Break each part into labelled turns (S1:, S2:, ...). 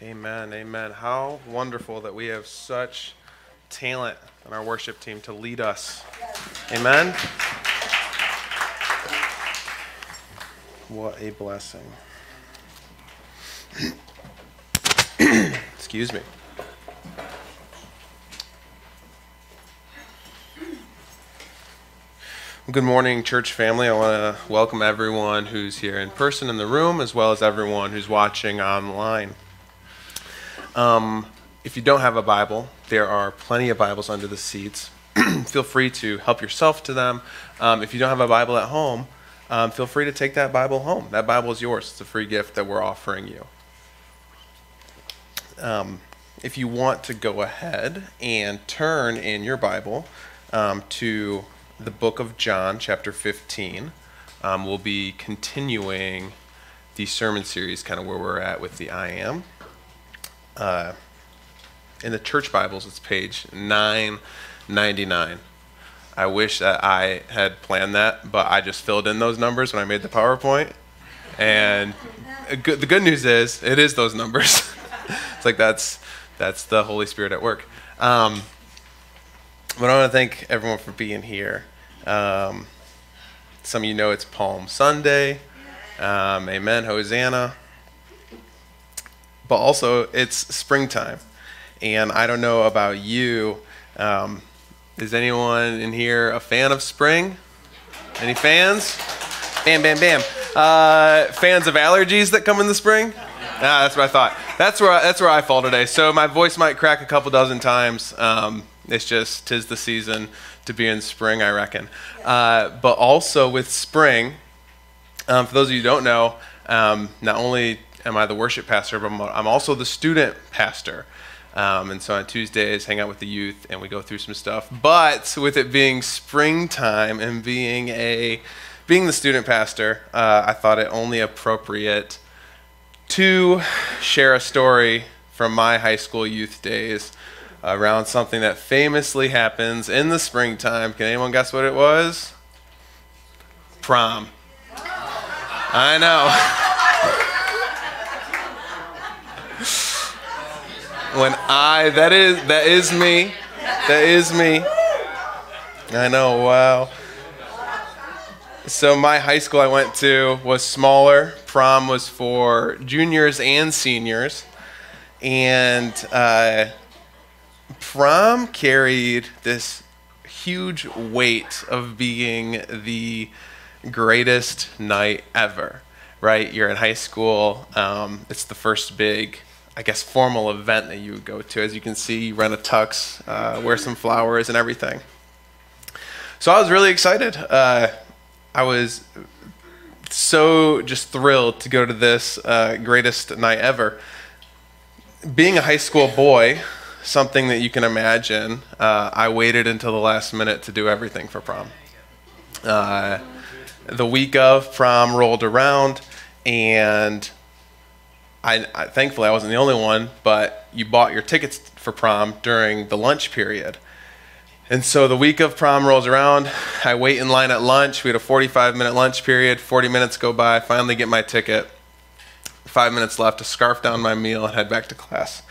S1: Amen. Amen. How wonderful that we have such talent on our worship team to lead us. Amen. What a blessing. Excuse me. Good morning, church family. I want to welcome everyone who's here in person in the room, as well as everyone who's watching online. Um, if you don't have a Bible, there are plenty of Bibles under the seats. feel free to help yourself to them. Um, if you don't have a Bible at home, um, feel free to take that Bible home. That Bible is yours. It's a free gift that we're offering you. Um, if you want to go ahead and turn in your Bible um, to the book of John, chapter 15. Um, we'll be continuing the sermon series, kind of where we're at with the I am. Uh, in the church Bibles, it's page 999. I wish that I had planned that, but I just filled in those numbers when I made the PowerPoint. And the good news is, it is those numbers. it's like that's that's the Holy Spirit at work. Um, but I want to thank everyone for being here. Um, some of you know it's Palm Sunday. Um, amen. Hosanna. But also, it's springtime. And I don't know about you. Um, is anyone in here a fan of spring? Any fans? Bam, bam, bam. Uh, fans of allergies that come in the spring? Ah, that's what I thought. That's where I, that's where I fall today. So my voice might crack a couple dozen times. Um, it's just tis the season to be in spring, I reckon. Uh, but also with spring, um, for those of you who don't know, um, not only am I the worship pastor, but I'm also the student pastor. Um, and so on Tuesdays, hang out with the youth and we go through some stuff. But with it being springtime and being a being the student pastor, uh, I thought it only appropriate to share a story from my high school youth days around something that famously happens in the springtime. Can anyone guess what it was? Prom. I know. when I that is that is me. That is me. I know, wow. So my high school I went to was smaller. Prom was for juniors and seniors. And uh, prom carried this huge weight of being the greatest night ever, right? You're in high school. Um, it's the first big, I guess, formal event that you would go to. As you can see, you rent a tux, uh, wear some flowers, and everything. So I was really excited. Uh, I was so just thrilled to go to this uh, greatest night ever. Being a high school boy, something that you can imagine, uh, I waited until the last minute to do everything for prom. Uh, the week of prom rolled around, and I, I, thankfully I wasn't the only one, but you bought your tickets for prom during the lunch period. And so the week of prom rolls around. I wait in line at lunch. We had a 45 minute lunch period. 40 minutes go by. Finally get my ticket. Five minutes left to scarf down my meal and head back to class.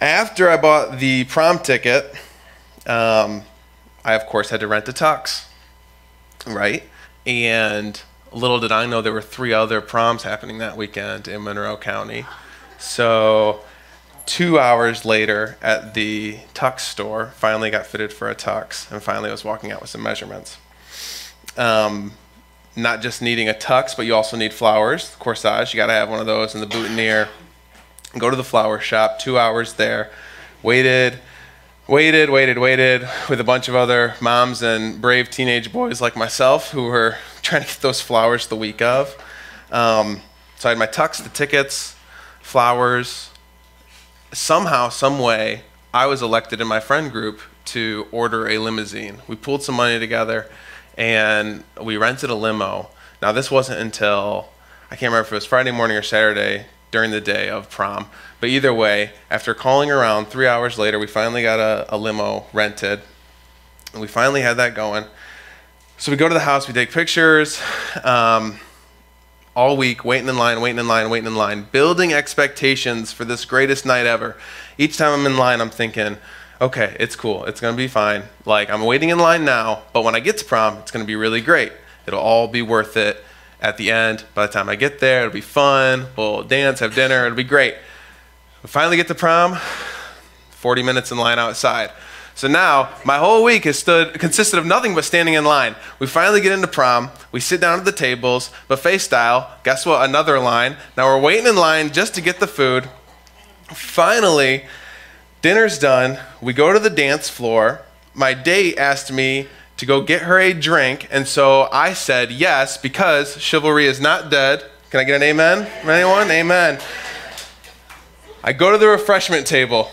S1: After I bought the prom ticket, um, I of course had to rent a tux, right? And little did I know there were three other proms happening that weekend in Monroe County. So two hours later at the tux store, finally got fitted for a tux, and finally was walking out with some measurements. Um, not just needing a tux, but you also need flowers, corsage. You got to have one of those in the boutonniere go to the flower shop, two hours there, waited, waited, waited, waited with a bunch of other moms and brave teenage boys like myself who were trying to get those flowers the week of. Um, so I had my tux, the tickets, flowers. Somehow, some way, I was elected in my friend group to order a limousine. We pulled some money together and we rented a limo. Now, this wasn't until I can't remember if it was Friday morning or Saturday during the day of prom. But either way, after calling around, three hours later, we finally got a, a limo rented. And we finally had that going. So we go to the house, we take pictures. Um, all week, waiting in line, waiting in line, waiting in line, building expectations for this greatest night ever. Each time I'm in line, I'm thinking, okay, it's cool. It's going to be fine. Like, I'm waiting in line now, but when I get to prom, it's going to be really great. It'll all be worth it at the end. By the time I get there, it'll be fun. We'll dance, have dinner, it'll be great. We finally get to prom, 40 minutes in line outside. So now my whole week has stood consisted of nothing but standing in line. We finally get into prom. We sit down at the tables, buffet style. Guess what? Another line. Now we're waiting in line just to get the food. Finally, dinner's done. We go to the dance floor. My date asked me to go get her a drink, and so I said yes because chivalry is not dead. Can I get an amen anyone? Amen. I go to the refreshment table.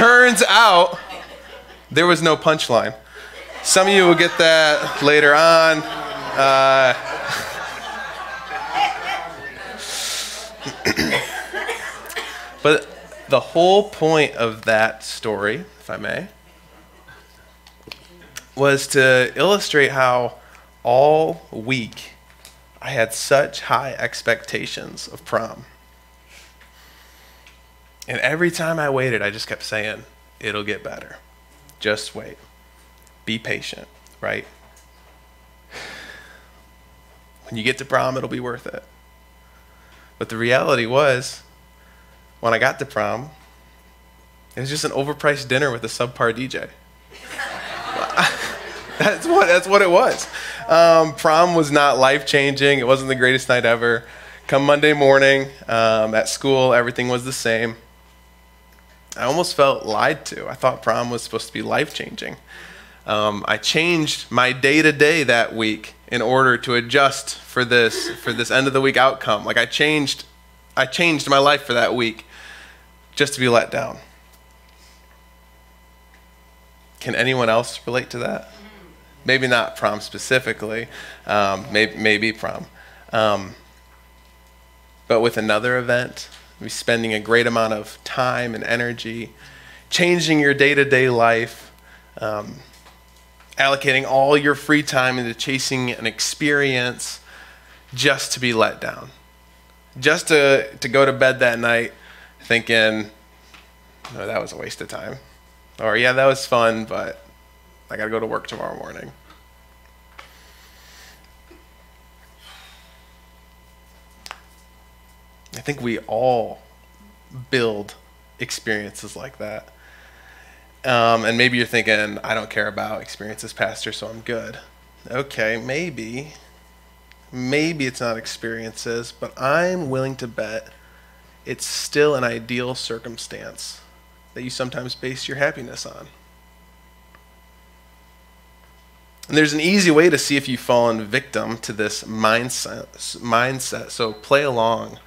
S1: Turns out there was no punchline. Some of you will get that later on. Uh, but the whole point of that story, if I may, was to illustrate how all week I had such high expectations of prom. And every time I waited, I just kept saying, it'll get better. Just wait. Be patient, right? When you get to prom, it'll be worth it. But the reality was, when I got to prom, it was just an overpriced dinner with a subpar DJ. that's what that's what it was. Um, prom was not life changing. It wasn't the greatest night ever. Come Monday morning um, at school, everything was the same. I almost felt lied to. I thought prom was supposed to be life changing. Um, I changed my day to day that week in order to adjust for this for this end of the week outcome. Like I changed, I changed my life for that week, just to be let down. Can anyone else relate to that? Maybe not prom specifically, um, maybe, maybe prom. Um, but with another event, be spending a great amount of time and energy changing your day to day life, um, allocating all your free time into chasing an experience just to be let down. Just to, to go to bed that night thinking, no, that was a waste of time. Or, yeah, that was fun, but I got to go to work tomorrow morning. I think we all build experiences like that. Um, and maybe you're thinking, I don't care about experiences, Pastor, so I'm good. Okay, maybe. Maybe it's not experiences, but I'm willing to bet it's still an ideal circumstance that you sometimes base your happiness on. And there's an easy way to see if you've fallen victim to this mindset. mindset. So play along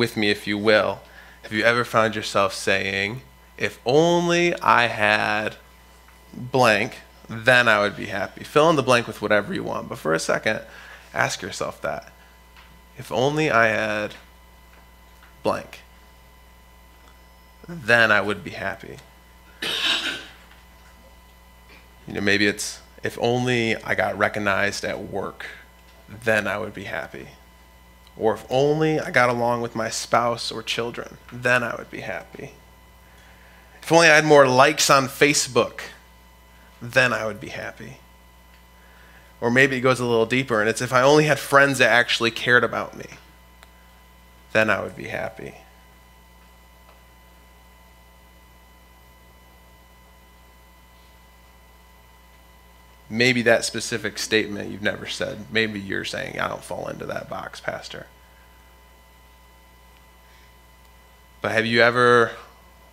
S1: with me, if you will. Have you ever found yourself saying, if only I had blank, then I would be happy? Fill in the blank with whatever you want. But for a second, ask yourself that. If only I had blank, then I would be happy. You know, maybe it's if only I got recognized at work, then I would be happy. Or if only I got along with my spouse or children, then I would be happy. If only I had more likes on Facebook, then I would be happy. Or maybe it goes a little deeper and it's if I only had friends that actually cared about me, then I would be happy. Maybe that specific statement you've never said. Maybe you're saying, I don't fall into that box, Pastor. But have you ever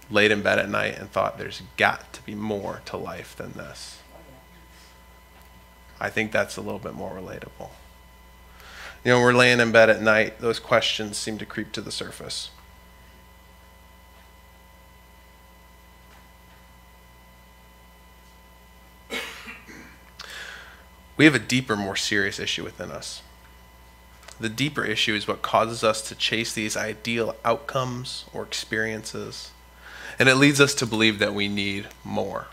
S1: laid in bed at night and thought there's got to be more to life than this? I think that's a little bit more relatable. You know, we're laying in bed at night, those questions seem to creep to the surface. We have a deeper, more serious issue within us. The deeper issue is what causes us to chase these ideal outcomes or experiences. And it leads us to believe that we need more.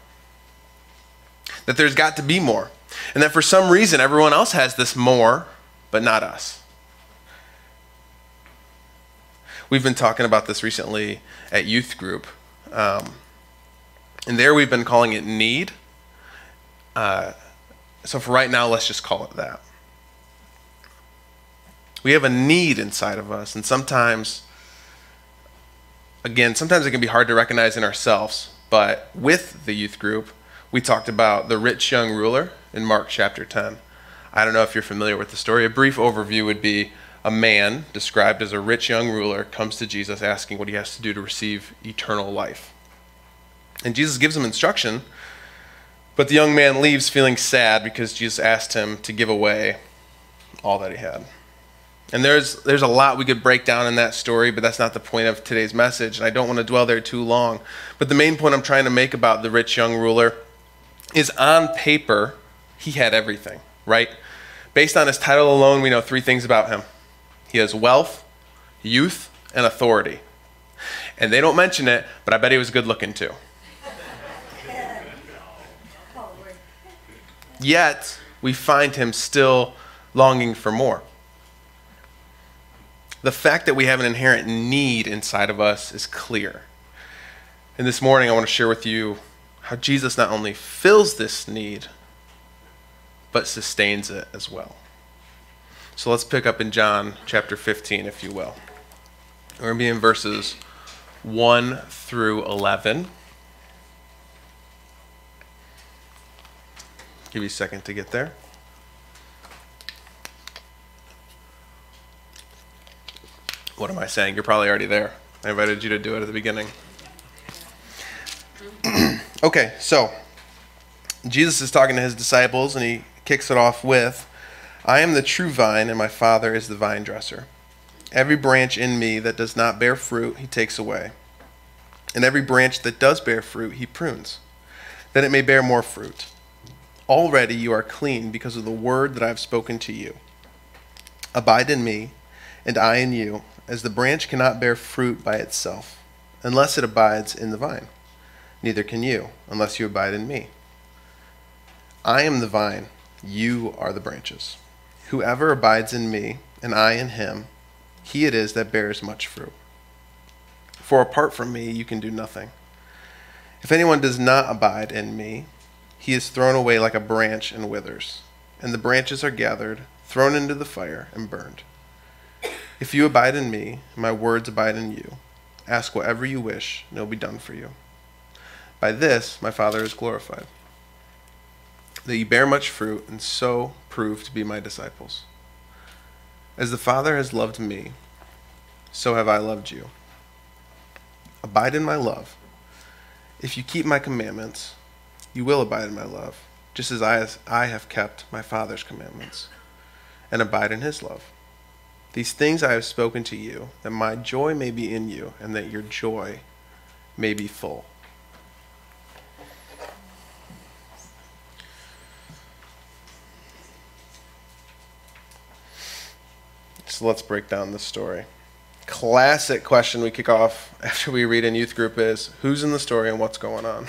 S1: That there's got to be more. And that for some reason, everyone else has this more, but not us. We've been talking about this recently at youth group. Um, and there we've been calling it need. Uh, so for right now, let's just call it that. We have a need inside of us, and sometimes, again, sometimes it can be hard to recognize in ourselves. But with the youth group, we talked about the rich young ruler in Mark chapter 10. I don't know if you're familiar with the story. A brief overview would be a man described as a rich young ruler comes to Jesus asking what he has to do to receive eternal life. And Jesus gives him instruction, but the young man leaves feeling sad because Jesus asked him to give away all that he had. And there's, there's a lot we could break down in that story, but that's not the point of today's message, and I don't want to dwell there too long. But the main point I'm trying to make about the rich young ruler is on paper, he had everything, right? Based on his title alone, we know three things about him he has wealth, youth, and authority. And they don't mention it, but I bet he was good looking too. Yet, we find him still longing for more. The fact that we have an inherent need inside of us is clear. And this morning, I want to share with you how Jesus not only fills this need, but sustains it as well. So let's pick up in John chapter 15, if you will. We're going to be in verses 1 through 11. Give you a second to get there. What am I saying? You're probably already there. I invited you to do it at the beginning. okay, so Jesus is talking to his disciples and he kicks it off with I am the true vine, and my Father is the vine dresser. Every branch in me that does not bear fruit, he takes away. And every branch that does bear fruit, he prunes, that it may bear more fruit. Already you are clean because of the word that I have spoken to you. Abide in me, and I in you, as the branch cannot bear fruit by itself, unless it abides in the vine. Neither can you, unless you abide in me. I am the vine, you are the branches. Whoever abides in me, and I in him, he it is that bears much fruit. For apart from me, you can do nothing. If anyone does not abide in me, he is thrown away like a branch and withers, and the branches are gathered, thrown into the fire, and burned. If you abide in me, my words abide in you, ask whatever you wish, and it will be done for you. By this my Father is glorified that you bear much fruit, and so prove to be my disciples. As the Father has loved me, so have I loved you. Abide in my love. If you keep my commandments, you will abide in my love, just as I, I have kept my Father's commandments, and abide in his love. These things I have spoken to you, that my joy may be in you, and that your joy may be full. So let's break down this story. Classic question we kick off after we read in youth group is who's in the story and what's going on?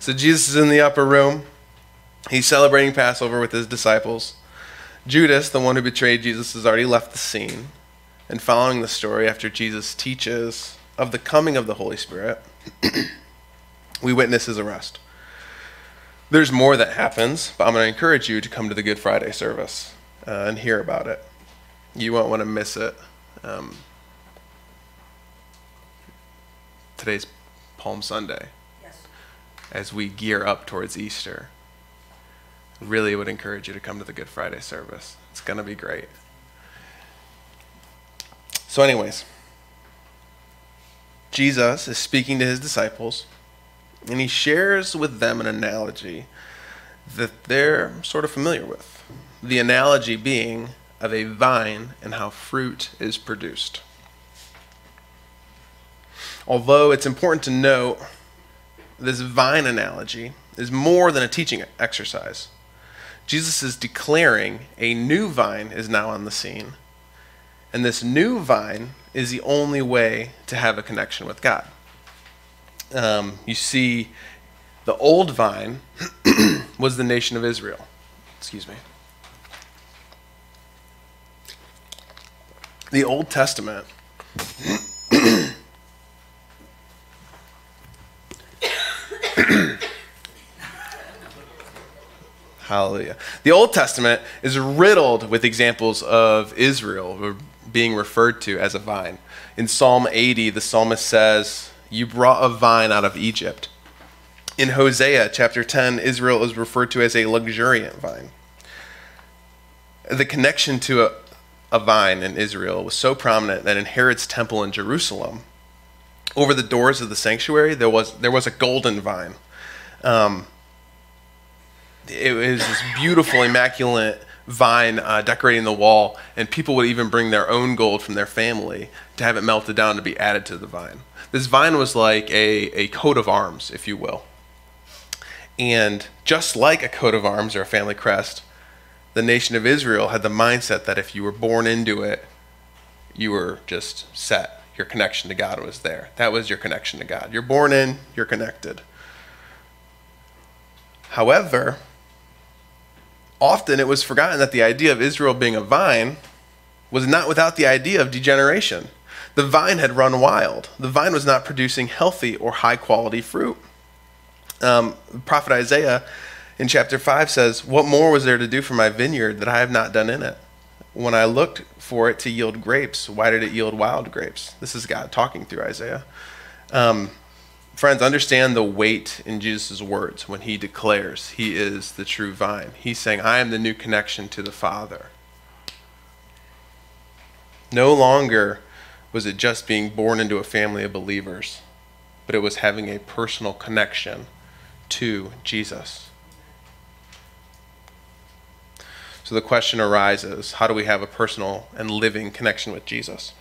S1: So Jesus is in the upper room. He's celebrating Passover with his disciples. Judas, the one who betrayed Jesus, has already left the scene. And following the story, after Jesus teaches of the coming of the Holy Spirit, we witness his arrest. There's more that happens, but I'm going to encourage you to come to the Good Friday service uh, and hear about it you won't want to miss it. Um, today's Palm Sunday. As we gear up towards Easter, really would encourage you to come to the Good Friday service. It's going to be great. So, anyways, Jesus is speaking to his disciples, and he shares with them an analogy that they're sort of familiar with. The analogy being of a vine and how fruit is produced. Although it's important to note, this vine analogy is more than a teaching exercise. Jesus is declaring a new vine is now on the scene. And this new vine is the only way to have a connection with God. Um, you see, the old vine was the nation of Israel. Excuse me. The Old Testament Hallelujah. The Old Testament is riddled with examples of Israel being referred to as a vine. In Psalm 80, the psalmist says, You brought a vine out of Egypt. In Hosea chapter 10, Israel is referred to as a luxuriant vine. The connection to a, a vine in Israel was so prominent that in Herod's temple in Jerusalem, over the doors of the sanctuary, there was, there was a golden vine. Um, it was this beautiful, immaculate vine uh, decorating the wall, and people would even bring their own gold from their family to have it melted down to be added to the vine. This vine was like a, a coat of arms, if you will. And just like a coat of arms or a family crest, the nation of Israel had the mindset that if you were born into it, you were just set. Your connection to God was there. That was your connection to God. You're born in, you're connected. However, often it was forgotten that the idea of Israel being a vine was not without the idea of degeneration. The vine had run wild. The vine was not producing healthy or high quality fruit. Um, prophet Isaiah in chapter 5 says, What more was there to do for my vineyard that I have not done in it? When I looked for it to yield grapes, why did it yield wild grapes? This is God talking through Isaiah. Um, friends, understand the weight in Jesus' words when he declares he is the true vine. He's saying, I am the new connection to the Father. No longer was it just being born into a family of believers, but it was having a personal connection to Jesus. So the question arises how do we have a personal and living connection with Jesus?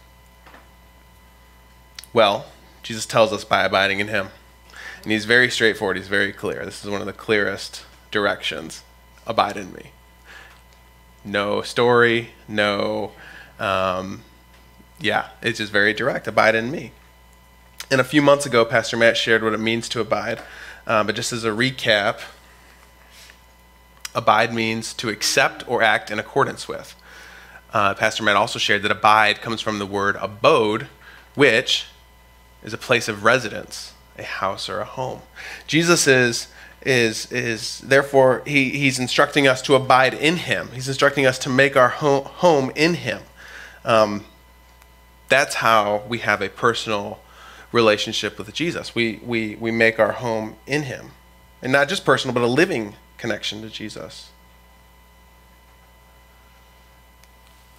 S1: Well, Jesus tells us by abiding in him. And he's very straightforward, he's very clear. This is one of the clearest directions abide in me. No story, no, um, yeah, it's just very direct. Abide in me. And a few months ago, Pastor Matt shared what it means to abide. Uh, but just as a recap, abide means to accept or act in accordance with. Uh, Pastor Matt also shared that abide comes from the word abode, which is a place of residence, a house or a home. Jesus is is is therefore he, he's instructing us to abide in him. He's instructing us to make our home, home in him. Um, that's how we have a personal relationship with Jesus. We, we, we make our home in him. And not just personal, but a living connection to Jesus.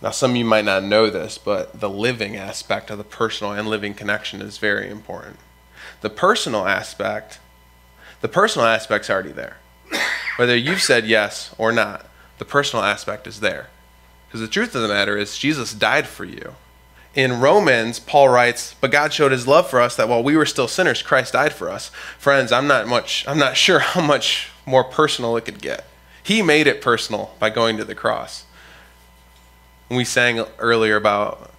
S1: Now, some of you might not know this, but the living aspect of the personal and living connection is very important. The personal aspect, the personal aspect's already there. Whether you've said yes or not, the personal aspect is there. Because the truth of the matter is, Jesus died for you in Romans, Paul writes, "But God showed his love for us that while we were still sinners, Christ died for us." Friends, I'm not much I'm not sure how much more personal it could get. He made it personal by going to the cross. We sang earlier about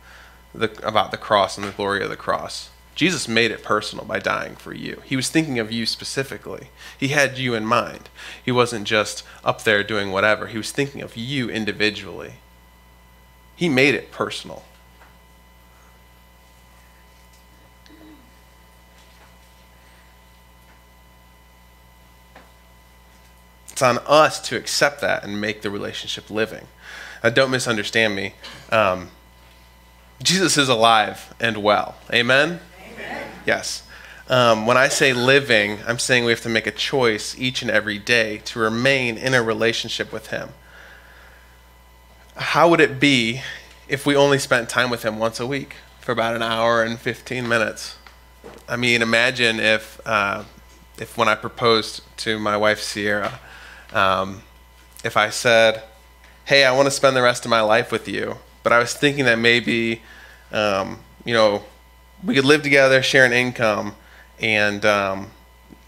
S1: the about the cross and the glory of the cross. Jesus made it personal by dying for you. He was thinking of you specifically. He had you in mind. He wasn't just up there doing whatever. He was thinking of you individually. He made it personal. It's on us to accept that and make the relationship living. Uh, don't misunderstand me. Um, Jesus is alive and well. Amen? Amen. Yes. Um, when I say living, I'm saying we have to make a choice each and every day to remain in a relationship with Him. How would it be if we only spent time with Him once a week for about an hour and 15 minutes? I mean, imagine if, uh, if when I proposed to my wife Sierra, um, if I said, hey, I want to spend the rest of my life with you, but I was thinking that maybe, um, you know, we could live together, share an income, and, um,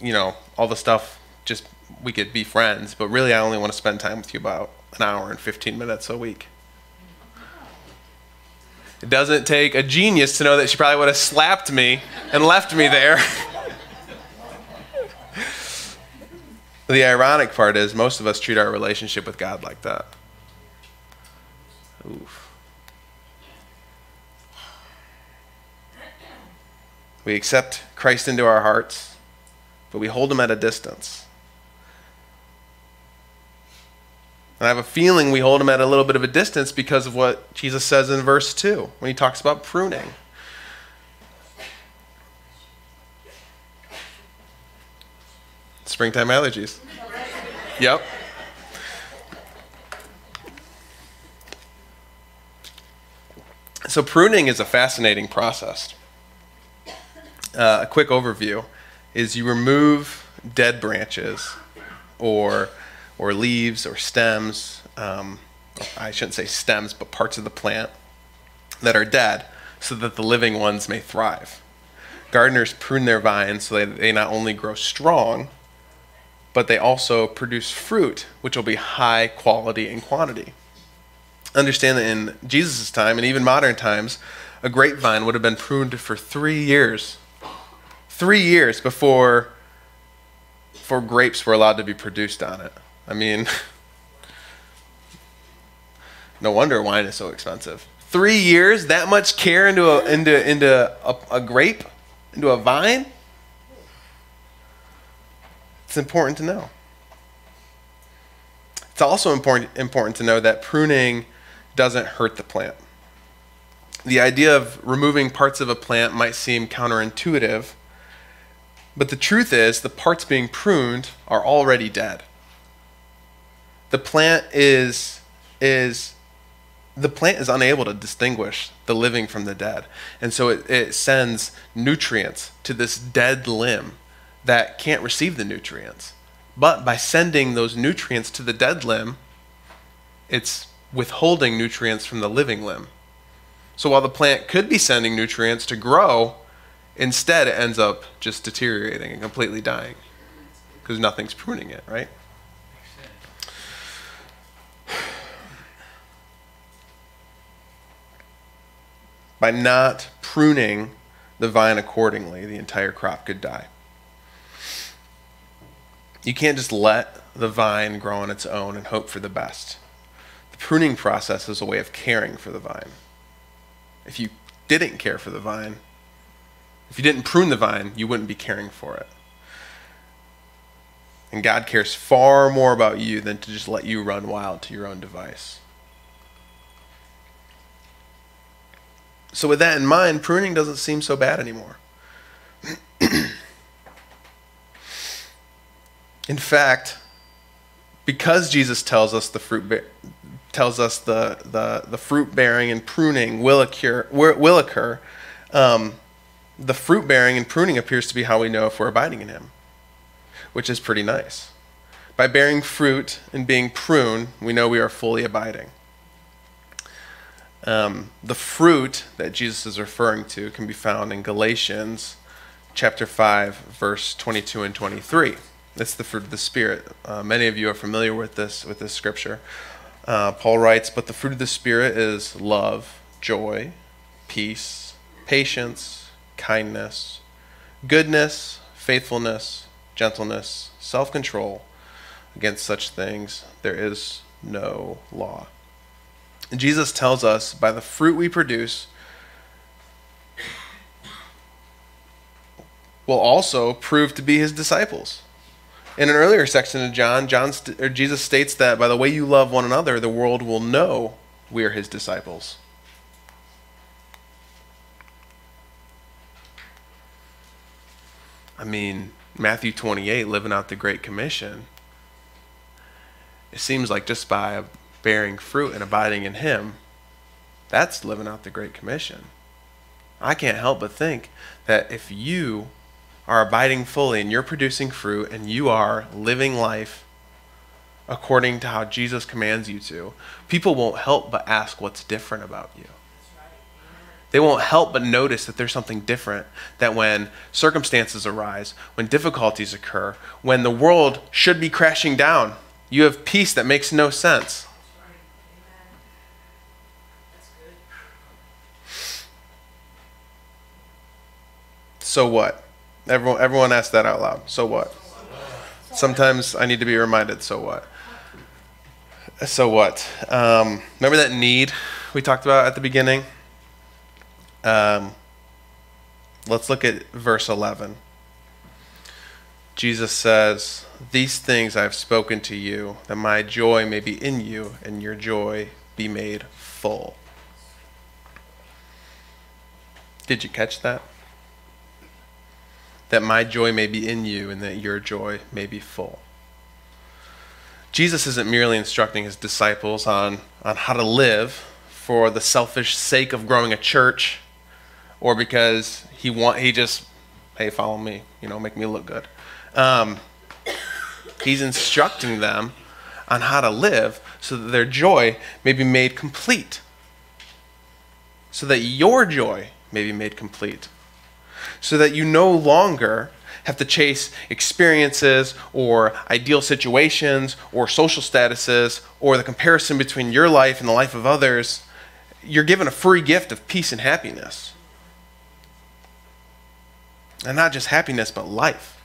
S1: you know, all the stuff, just we could be friends, but really I only want to spend time with you about an hour and 15 minutes a week. It doesn't take a genius to know that she probably would have slapped me and left me there. The ironic part is most of us treat our relationship with God like that. Oof. We accept Christ into our hearts, but we hold him at a distance. And I have a feeling we hold him at a little bit of a distance because of what Jesus says in verse 2 when he talks about pruning. Springtime allergies. Yep. So, pruning is a fascinating process. Uh, a quick overview is you remove dead branches or, or leaves or stems. Um, I shouldn't say stems, but parts of the plant that are dead so that the living ones may thrive. Gardeners prune their vines so that they not only grow strong, but they also produce fruit, which will be high quality and quantity. Understand that in Jesus' time and even modern times, a grapevine would have been pruned for three years. Three years before, before grapes were allowed to be produced on it. I mean, no wonder wine is so expensive. Three years, that much care into a, into, into a, a grape, into a vine? It's important to know. It's also important, important to know that pruning doesn't hurt the plant. The idea of removing parts of a plant might seem counterintuitive, but the truth is the parts being pruned are already dead. The plant is is the plant is unable to distinguish the living from the dead. And so it, it sends nutrients to this dead limb that can't receive the nutrients. But by sending those nutrients to the dead limb, it's withholding nutrients from the living limb. So while the plant could be sending nutrients to grow, instead it ends up just deteriorating and completely dying because nothing's pruning it, right? By not pruning the vine accordingly, the entire crop could die. You can't just let the vine grow on its own and hope for the best. Pruning process is a way of caring for the vine. If you didn't care for the vine, if you didn't prune the vine, you wouldn't be caring for it. And God cares far more about you than to just let you run wild to your own device. So, with that in mind, pruning doesn't seem so bad anymore. In fact, because Jesus tells us the fruit tells us the, the, the fruit bearing and pruning will occur, will occur um, the fruit bearing and pruning appears to be how we know if we're abiding in Him, which is pretty nice. By bearing fruit and being pruned, we know we are fully abiding. Um, the fruit that Jesus is referring to can be found in Galatians chapter 5, verse 22 and 23. It's the fruit of the Spirit. Uh, many of you are familiar with this with this scripture. Uh, Paul writes, "But the fruit of the Spirit is love, joy, peace, patience, kindness, goodness, faithfulness, gentleness, self-control. Against such things there is no law." And Jesus tells us, by the fruit we produce, will also prove to be his disciples. In an earlier section of John, John st- Jesus states that by the way you love one another, the world will know we are his disciples. I mean, Matthew 28, living out the Great Commission, it seems like just by bearing fruit and abiding in Him, that's living out the Great Commission. I can't help but think that if you are abiding fully and you're producing fruit and you are living life according to how Jesus commands you to, people won't help but ask what's different about you. They won't help but notice that there's something different. That when circumstances arise, when difficulties occur, when the world should be crashing down, you have peace that makes no sense. So what? Everyone, everyone ask that out loud. So what? Sometimes I need to be reminded, so what? So what? Um, remember that need we talked about at the beginning? Um, let's look at verse 11. Jesus says, These things I have spoken to you, that my joy may be in you, and your joy be made full. Did you catch that? That my joy may be in you, and that your joy may be full. Jesus isn't merely instructing his disciples on, on how to live for the selfish sake of growing a church or because he want he just hey follow me you know make me look good. Um, he's instructing them on how to live so that their joy may be made complete. So that your joy may be made complete so that you no longer have to chase experiences or ideal situations or social statuses or the comparison between your life and the life of others. You're given a free gift of peace and happiness. And not just happiness, but life.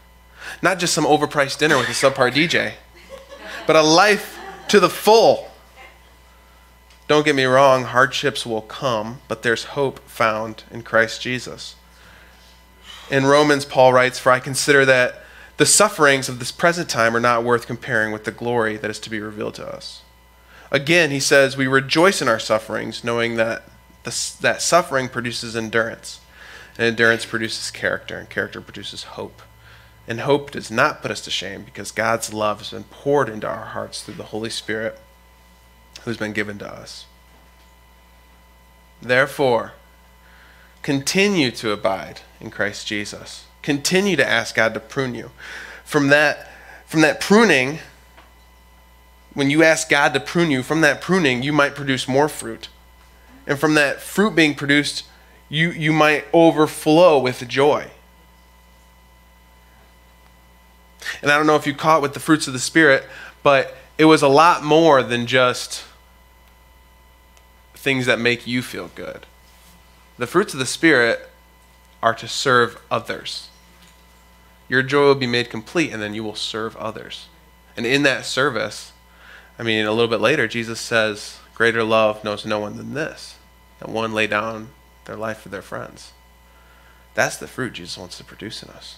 S1: Not just some overpriced dinner with a subpar DJ, but a life to the full. Don't get me wrong, hardships will come, but there's hope found in Christ Jesus. In Romans, Paul writes, For I consider that the sufferings of this present time are not worth comparing with the glory that is to be revealed to us. Again, he says, We rejoice in our sufferings, knowing that the, that suffering produces endurance and endurance produces character, and character produces hope. And hope does not put us to shame because God's love has been poured into our hearts through the Holy Spirit who's been given to us. Therefore, continue to abide in Christ Jesus. Continue to ask God to prune you. From that, from that pruning, when you ask God to prune you, from that pruning, you might produce more fruit. And from that fruit being produced, you, you might overflow with joy. And I don't know if you caught with the fruits of the Spirit, but it was a lot more than just things that make you feel good. The fruits of the Spirit are to serve others. Your joy will be made complete, and then you will serve others. And in that service, I mean, a little bit later, Jesus says, Greater love knows no one than this, that one lay down their life for their friends. That's the fruit Jesus wants to produce in us.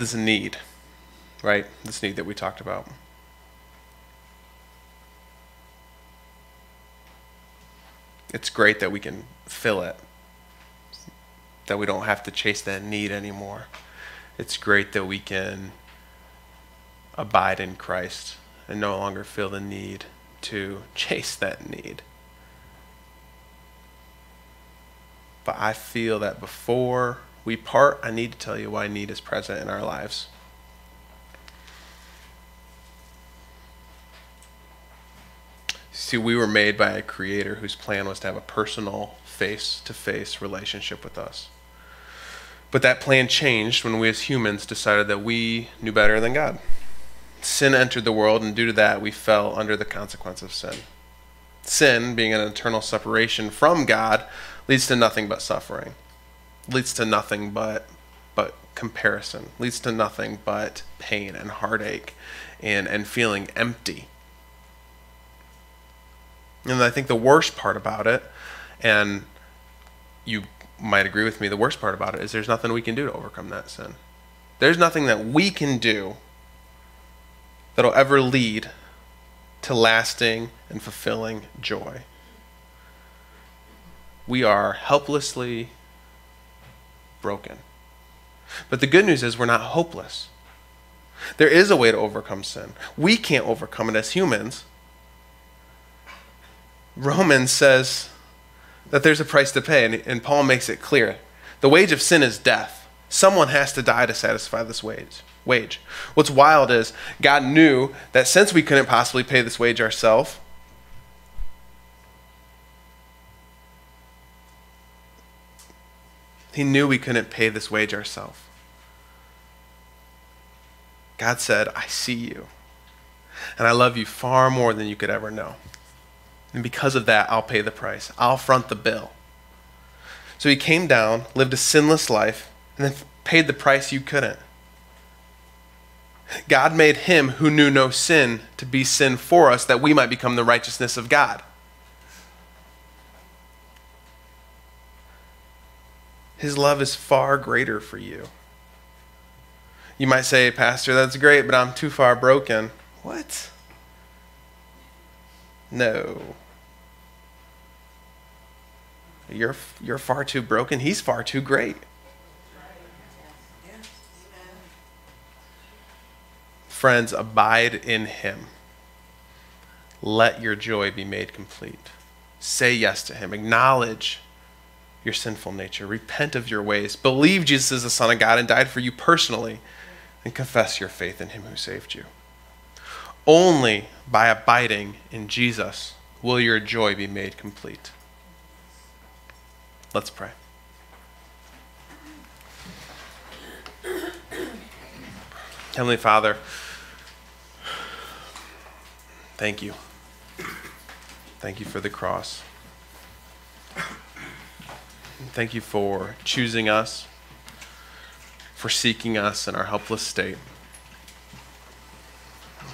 S1: A need right? This need that we talked about. It's great that we can fill it, that we don't have to chase that need anymore. It's great that we can abide in Christ and no longer feel the need to chase that need. But I feel that before we part, I need to tell you why need is present in our lives. See, we were made by a creator whose plan was to have a personal, face to face relationship with us. But that plan changed when we as humans decided that we knew better than God. Sin entered the world, and due to that, we fell under the consequence of sin. Sin, being an eternal separation from God, leads to nothing but suffering, leads to nothing but, but comparison, leads to nothing but pain and heartache and, and feeling empty. And I think the worst part about it, and you might agree with me, the worst part about it is there's nothing we can do to overcome that sin. There's nothing that we can do that'll ever lead to lasting and fulfilling joy. We are helplessly broken. But the good news is we're not hopeless. There is a way to overcome sin. We can't overcome it as humans, Romans says that there's a price to pay, and, and Paul makes it clear. The wage of sin is death. Someone has to die to satisfy this wage. Wage. What's wild is God knew that since we couldn't possibly pay this wage ourselves, He knew we couldn't pay this wage ourselves. God said, I see you. And I love you far more than you could ever know. And because of that, I'll pay the price. I'll front the bill. So he came down, lived a sinless life, and then paid the price you couldn't. God made him who knew no sin to be sin for us that we might become the righteousness of God. His love is far greater for you. You might say, Pastor, that's great, but I'm too far broken. What? No. You're, you're far too broken. He's far too great. Friends, abide in him. Let your joy be made complete. Say yes to him. Acknowledge your sinful nature. Repent of your ways. Believe Jesus is the Son of God and died for you personally. And confess your faith in him who saved you. Only by abiding in Jesus will your joy be made complete. Let's pray. Heavenly Father, thank you. Thank you for the cross. Thank you for choosing us, for seeking us in our helpless state,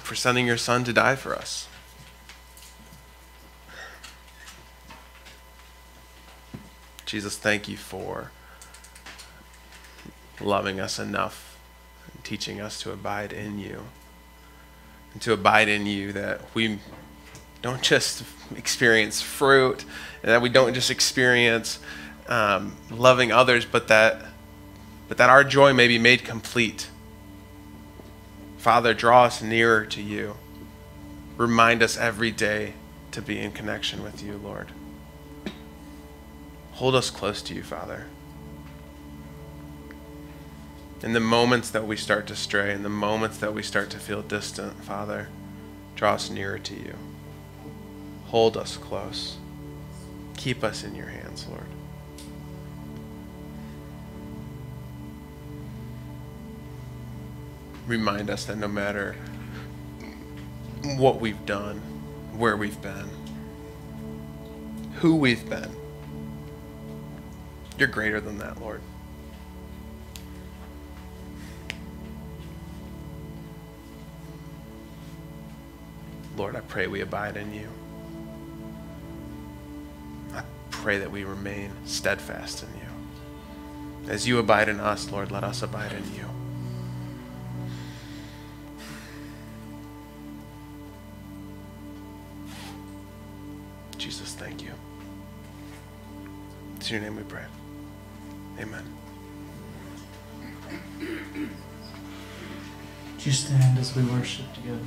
S1: for sending your Son to die for us. Jesus, thank you for loving us enough and teaching us to abide in you. And to abide in you that we don't just experience fruit, and that we don't just experience um, loving others, but that, but that our joy may be made complete. Father, draw us nearer to you. Remind us every day to be in connection with you, Lord. Hold us close to you, Father. In the moments that we start to stray, in the moments that we start to feel distant, Father, draw us nearer to you. Hold us close. Keep us in your hands, Lord. Remind us that no matter what we've done, where we've been, who we've been, you're greater than that, Lord. Lord, I pray we abide in you. I pray that we remain steadfast in you. As you abide in us, Lord, let us abide in you. It's your name we pray. Amen.
S2: Would you stand as we worship together?